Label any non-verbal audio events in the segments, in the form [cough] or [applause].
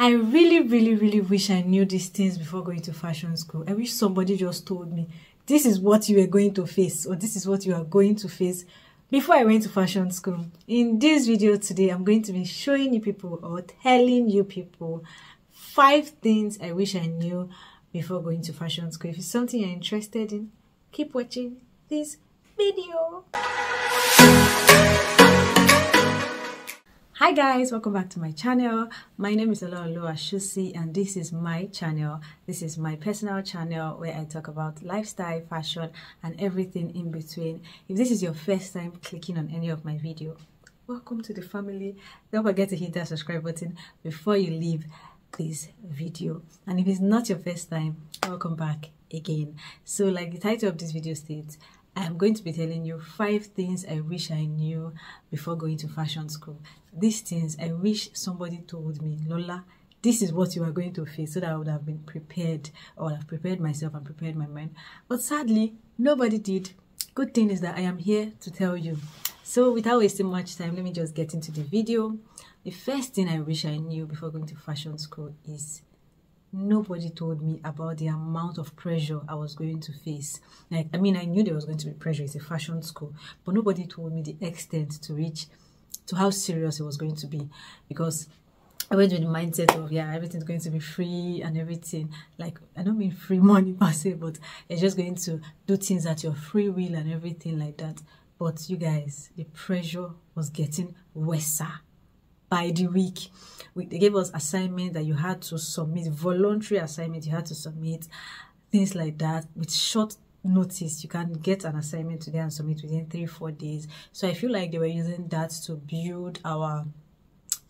I really, really, really wish I knew these things before going to fashion school. I wish somebody just told me this is what you are going to face or this is what you are going to face before I went to fashion school. In this video today, I'm going to be showing you people or telling you people five things I wish I knew before going to fashion school. If it's something you're interested in, keep watching this video. Hi guys, welcome back to my channel. My name is Lola Oluwasusi and this is my channel. This is my personal channel where I talk about lifestyle, fashion and everything in between. If this is your first time clicking on any of my video, welcome to the family. Don't forget to hit that subscribe button before you leave this video. And if it's not your first time, welcome back again. So like the title of this video states, I'm going to be telling you five things I wish I knew before going to fashion school. These things I wish somebody told me, Lola, this is what you are going to face so that I would have been prepared or have prepared myself and prepared my mind. But sadly, nobody did. Good thing is that I am here to tell you. So without wasting much time, let me just get into the video. The first thing I wish I knew before going to fashion school is nobody told me about the amount of pressure I was going to face. Like, I mean, I knew there was going to be pressure. It's a fashion school, but nobody told me the extent to which, to how serious it was going to be, because I went with the mindset of yeah, everything's going to be free and everything. Like I don't mean free [laughs] money per se, but you're just going to do things at your free will and everything like that. But you guys, the pressure was getting worse by the week. We, they gave us assignment that you had to submit, voluntary assignment you had to submit, things like that with short notice. You can get an assignment today and submit within three, four days. So I feel like they were using that to build our,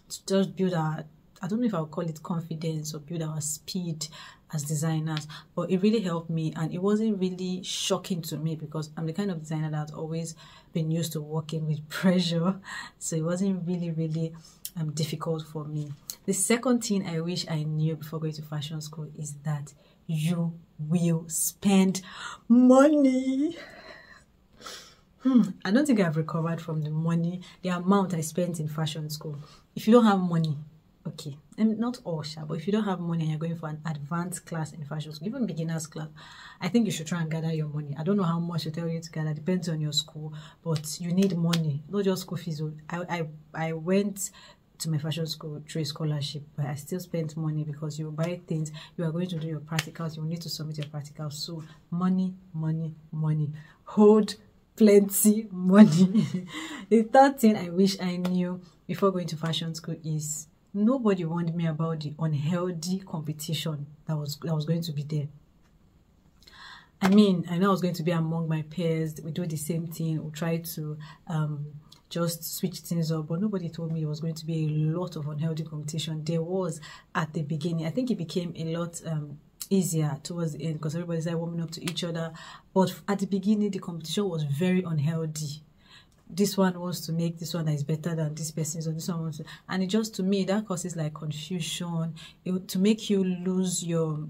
to just build our, I don't know if I'll call it confidence or build our speed as designers but it really helped me and it wasn't really shocking to me because i'm the kind of designer that's always been used to working with [laughs] pressure so it wasn't really really um, difficult for me. The second thing I wish I knew before going to fashion school is that you will spend money. Hmm, I don't think I've recovered from the money, the amount I spent in fashion school. If you don't have money, okay, and not all, sure, but if you don't have money and you're going for an advanced class in fashion school, even beginner's class, I think you should try and gather your money. I don't know how much to tell you to gather, depends on your school, but you need money, not just school fees. I, I, I went to my fashion school through scholarship, but I still spent money because you buy things, you are going to do your practicals, you need to submit your practicals. So money, money, money. Hold plenty money. [laughs] the third thing I wish I knew before going to fashion school is nobody warned me about the unhealthy competition that was that was going to be there. I mean, I know I was going to be among my peers. We do the same thing. We try to um, just switch things up. But nobody told me it was going to be a lot of unhealthy competition. There was at the beginning. I think it became a lot um, easier towards the end because everybody started warming up to each other. But at the beginning, the competition was very unhealthy. This one wants to make this one that is better than this person's, so this one wants to, and it just to me that causes like confusion. It, to make you lose your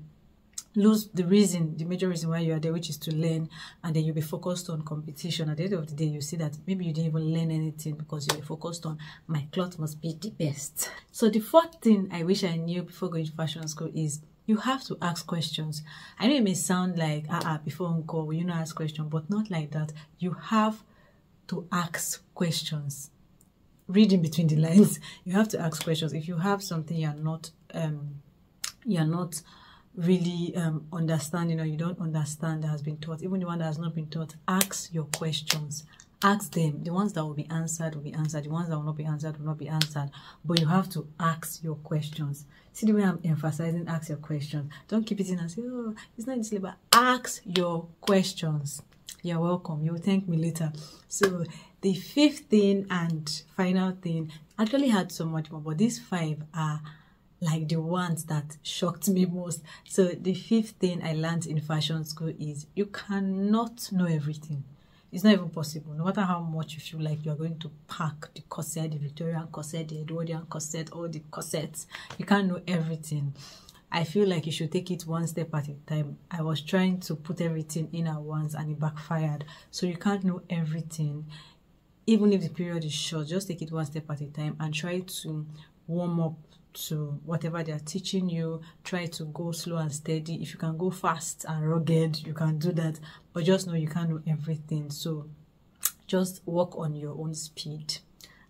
lose the reason, the major reason why you are there, which is to learn, and then you'll be focused on competition. At the end of the day, you see that maybe you didn't even learn anything because you were focused on my cloth must be the best. So the fourth thing I wish I knew before going to fashion school is you have to ask questions. I know it may sound like ah uh, uh, before on call, you know ask questions, but not like that. You have to ask questions. Reading between the lines, [laughs] you have to ask questions. If you have something you're not um you're not really um, understand, you know, you don't understand that has been taught, even the one that has not been taught, ask your questions. Ask them. The ones that will be answered will be answered. The ones that will not be answered will not be answered. But you have to ask your questions. See the way I'm emphasizing ask your questions. Don't keep it in and say, oh, it's not this labor. Ask your questions. You're welcome. You'll thank me later. So the fifth thing and final thing actually had so much more, but these five are like the ones that shocked me most. So the fifth thing I learned in fashion school is you cannot know everything. It's not even possible. No matter how much you feel like you're going to pack the corset, the Victorian corset, the Edwardian corset, all the corsets, you can't know everything. I feel like you should take it one step at a time. I was trying to put everything in at once and it backfired. So you can't know everything. Even if the period is short, just take it one step at a time and try to warm up to whatever they are teaching you. Try to go slow and steady. If you can go fast and rugged you can do that. But just know you can't do everything. So just work on your own speed.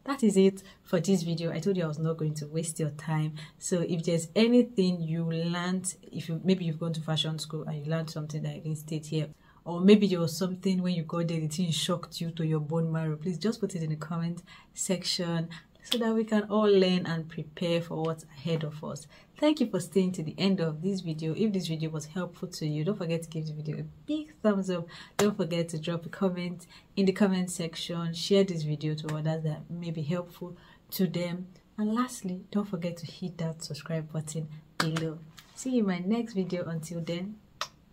That is it for this video. I told you i was not going to waste your time. So if there's anything you learned if you maybe you've gone to fashion school and you learned something that i didn't state here or maybe there was something when you got there the thing shocked you to your bone marrow please just put it in the comment section so that we can all learn and prepare for what's ahead of us. Thank you for staying to the end of this video. If this video was helpful to you, don't forget to give the video a big thumbs up. Don't forget to drop a comment in the comment section. Share this video to others that may be helpful to them. And lastly, don't forget to hit that subscribe button below. See you in my next video. Until then,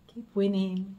keep winning.